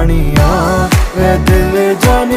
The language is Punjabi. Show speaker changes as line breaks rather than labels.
ਕਹਾਣੀਆਂ ਵੇ ਦਿਲ ਜਾਨ